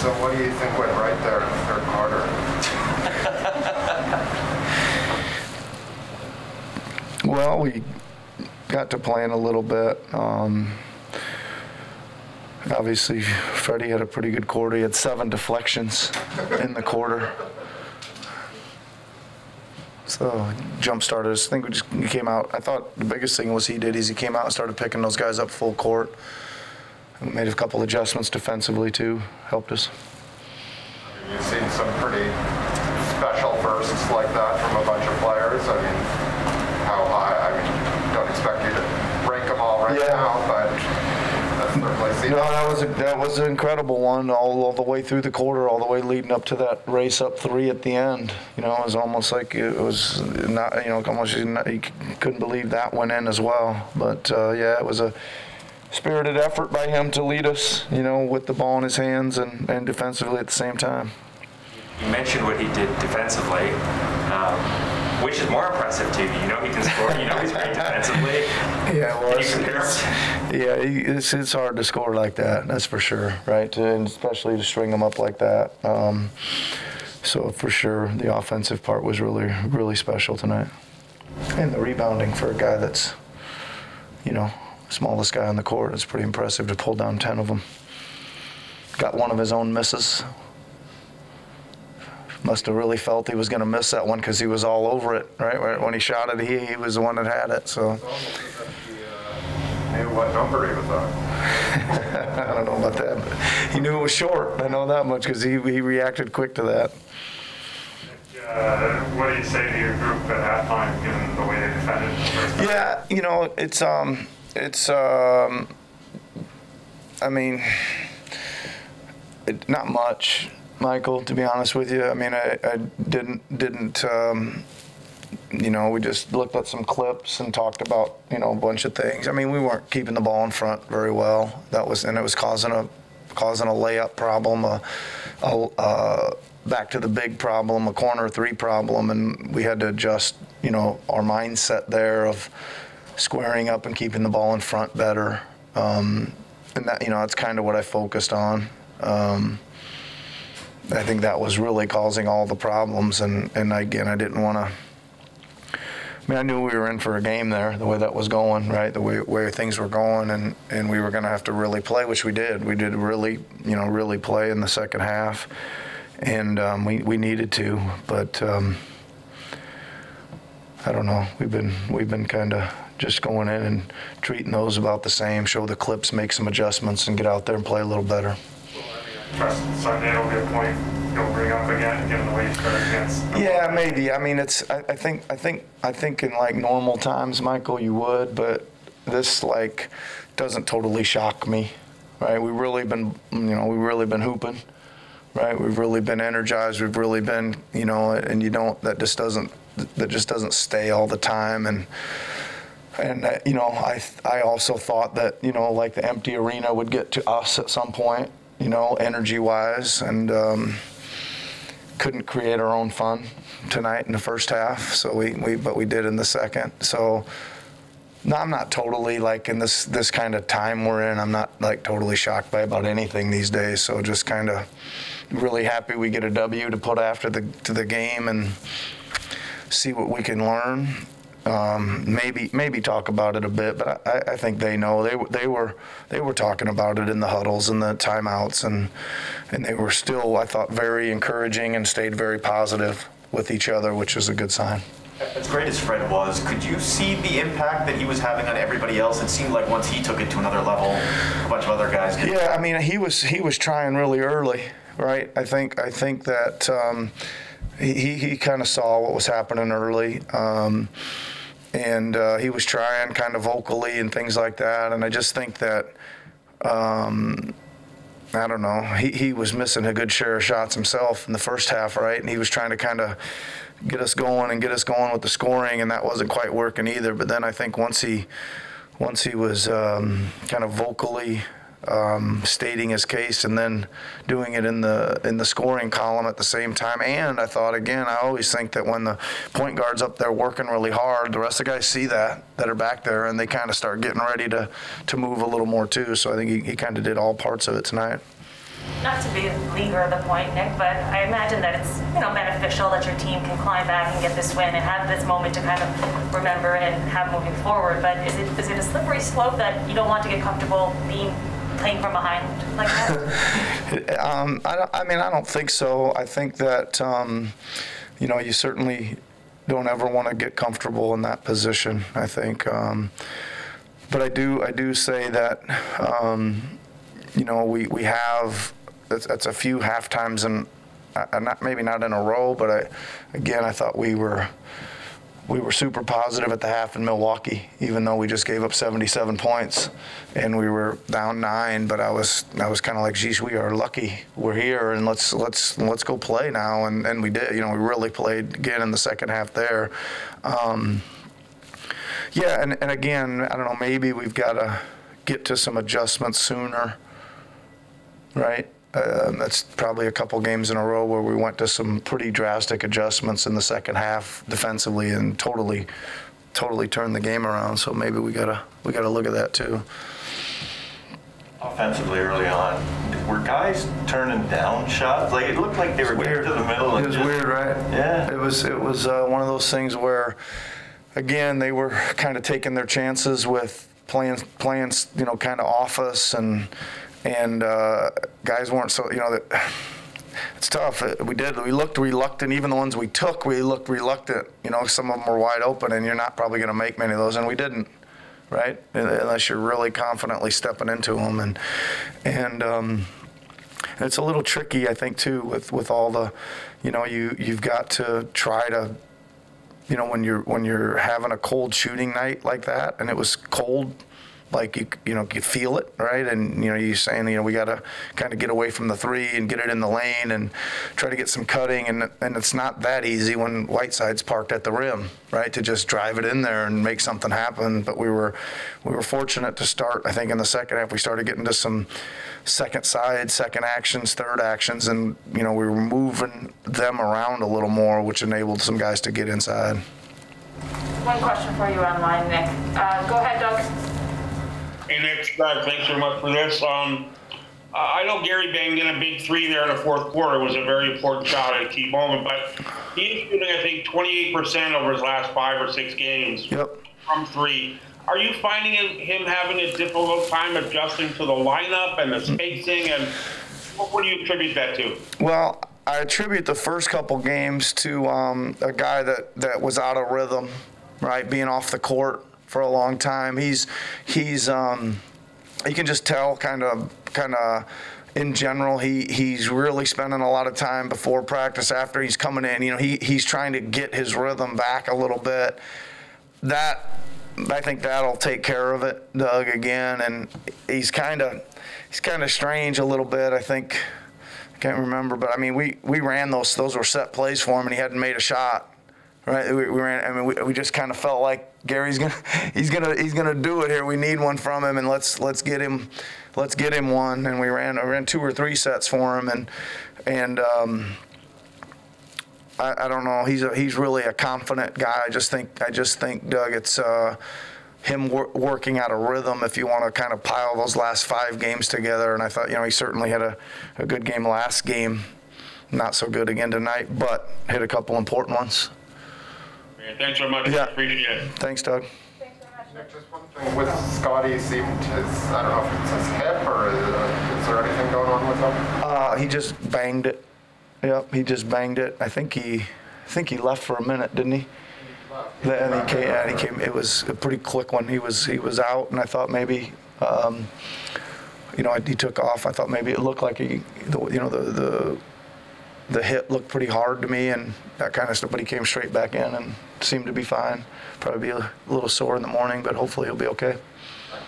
So what do you think went right there in the third quarter? Well, we got to playing a little bit. Um, obviously, Freddie had a pretty good quarter. He had seven deflections in the quarter. So jump started. I think we just came out. I thought the biggest thing was he did is he came out and started picking those guys up full court. Made a couple adjustments defensively too. Helped us. You've seen some pretty special firsts like that from a bunch of players. I mean, how high? I mean, don't expect you to rank them all right Yeah. now, but that's. No, that was a, that was an incredible one, all, all the way through the quarter, all the way leading up to that race up three at the end. You know, it was almost like it was not, you know, almost you couldn't believe that went in as well. But uh, yeah, it was a spirited effort by him to lead us, you know, with the ball in his hands and, and defensively at the same time. You mentioned what he did defensively. Um, which is more impressive to you? You know he can score. You know he's great defensively. Yeah, well, it's, it's- yeah, it's, it's hard to score like that. That's for sure, right? And especially to string them up like that. Um, so for sure, the offensive part was really, really special tonight. And the rebounding for a guy that's, you know, smallest guy on the court, it's pretty impressive to pull down ten of them. Got one of his own misses. Must have really felt he was going to miss that one because he was all over it, right? When he shot it, he, he was the one that had it. So. It's almost as if he uh, knew what number he was on. I don't know about that, but he knew it was short. I know that much because he, he reacted quick to that. Uh, what do you say to your group at halftime, given the way they defended the? Yeah, you know, it's um, it's um, I mean, it, not much, Michael. To be honest with you, I mean, I, I didn't didn't um, you know, we just looked at some clips and talked about you know a bunch of things. I mean, we weren't keeping the ball in front very well. That was and it was causing a causing a layup problem, a, a, a back to the big problem, a corner three problem, and we had to adjust you know our mindset there of squaring up and keeping the ball in front better. Um, and that you know that's kind of what I focused on. Um, I think that was really causing all the problems, and and again I didn't want to. I mean, I knew we were in for a game there, the way that was going, right? The way where things were going, and and we were going to have to really play, which we did. We did really, you know, really play in the second half, and um, we we needed to, but um, I don't know. We've been we've been kind of just going in and treating those about the same. Show the clips, make some adjustments, and get out there and play a little better. Trust Sunday will be a point you'll bring up again, given the way you started against. Yeah, maybe. I mean, it's. I, I think. I think. I think in like normal times, Michael, you would, but this like doesn't totally shock me, right? We've really been, you know, we've really been hooping, right? We've really been energized. We've really been, you know, and you don't. That just doesn't. That just doesn't stay all the time, and and uh, you know, I I also thought that you know, like the empty arena would get to us at some point, you know, energy wise, and. Um, couldn't create our own fun tonight in the first half. So we, we but we did in the second. So no, I'm not totally like in this this kind of time we're in. I'm not like totally shocked by about anything these days. So just kind of really happy we get a W to put after the to the game and see what we can learn. Um, maybe maybe talk about it a bit, but I, I think they know they were they were they were talking about it in the huddles and the timeouts and and they were still I thought very encouraging and stayed very positive with each other, which is a good sign. As great as Fred was, could you see the impact that he was having on everybody else? It seemed like once he took it to another level, a bunch of other guys did. Yeah, I mean he was he was trying really early, right? I think I think that um, he he, kind of saw what was happening early. Um, and uh, he was trying kind of vocally and things like that. And I just think that, um, I don't know, he, he was missing a good share of shots himself in the first half, right? And he was trying to kind of get us going and get us going with the scoring, and that wasn't quite working either. But then I think once he, once he was um, kind of vocally um, stating his case and then doing it in the in the scoring column at the same time. And I thought again, I always think that when the point guard's up there working really hard, the rest of the guys see that that are back there, and they kind of start getting ready to to move a little more too. So I think he, he kind of did all parts of it tonight. Not to beleaguer the point, Nick, but I imagine that it's, you know, beneficial that your team can climb back and get this win and have this moment to kind of remember and have moving forward. But is it, is it a slippery slope that you don't want to get comfortable being, playing from behind like that? Um, I, I mean, I don't think so. I think that, um, you know, you certainly don't ever want to get comfortable in that position, I think. Um, but I do, I do say that, um, you know, we, we have, that's, that's a few half times and, uh, not, maybe not in a row, but I, again, I thought we were, we were super positive at the half in Milwaukee, even though we just gave up 77 points and we were down nine. But I was I was kind of like, geez, we are lucky we're here and let's let's let's go play now. And and we did. You know, we really played again in the second half there. Um, yeah, and, and again, I don't know. Maybe we've got to get to some adjustments sooner, right? Um, that's probably a couple games in a row where we went to some pretty drastic adjustments in the second half defensively and totally, totally turned the game around. So maybe we gotta we gotta look at that too. Offensively early on, were guys turning down shots? Like it looked like they were getting to the middle. It was just- weird, right? Yeah. It was it was uh, one of those things where, again, they were kind of taking their chances with playing playing you know kind of off us and and uh, guys weren't so you know that. It's tough. Uh, We did. We looked reluctant. Even the ones we took, we looked reluctant. You know, some of them were wide open, and you're not probably going to make many of those, and we didn't, right? Unless you're really confidently stepping into them, and and um, it's a little tricky, I think, too, with, with all the, you know, you you've got to try to, you know, when you're when you're having a cold shooting night like that, and it was cold, like you you know you feel it, right? And you know you're saying you know we got to kind of get away from the three and get it in the lane and try to get some cutting, and and it's not that easy when Whiteside's parked at the rim, right? To just drive it in there and make something happen. But we were we were fortunate to start. I think in the second half we started getting to some second side, second actions, third actions, and you know we were moving them around a little more, which enabled some guys to get inside. One question for you online, Nick. Uh, Go ahead, Doug. Hey, Nick, thanks very much for this. Um, I I know Gary banged in a big three there in the fourth quarter. It was a very important shot at a key moment, but he's shooting, I think, 28% over his last five or six games Yep. from three. Are you finding him him having a difficult time adjusting to the lineup and the spacing, and what, what do you attribute that to? Well, I attribute the first couple games to um, a guy that, that was out of rhythm, right? Being off the court for a long time. He's he's um, you can just tell kind of kind of in general he he's really spending a lot of time before practice after he's coming in. You know he he's trying to get his rhythm back a little bit. That I think that'll take care of it, Doug, again. And he's kind of he's kind of strange a little bit. I think I can't remember, but I mean we we ran those those were set plays for him, and he hadn't made a shot. Right, we, we ran. I mean, we, we just kind of felt like Gary's gonna, he's gonna, he's gonna do it here. We need one from him, and let's let's get him, let's get him one. And we ran, I ran two or three sets for him, and and um, I, I don't know. He's a, he's really a confident guy. I just think I just think Doug, it's uh, him wor- working out a rhythm. If you want to kind of pile those last five games together, and I thought you know he certainly had a, a good game last game. Not so good again tonight, but hit a couple important ones. Man, Thanks very much. Yeah. Appreciate it. Thanks, Doug. Nick, just one thing with Scottie seemed his, I don't know if it's his hip or is, is there anything going on with him? Uh, he just banged it. Yep, he just banged it. I think he, I think he left for a minute, didn't he? And he came, yeah, he came. It was a pretty quick one. He was he was out, and I thought maybe, um, you know, he took off. I thought maybe it looked like he, the, you know, the the the hit looked pretty hard to me, and that kind of stuff. But he came straight back in and seemed to be fine. Probably be a little sore in the morning, but hopefully he'll be okay.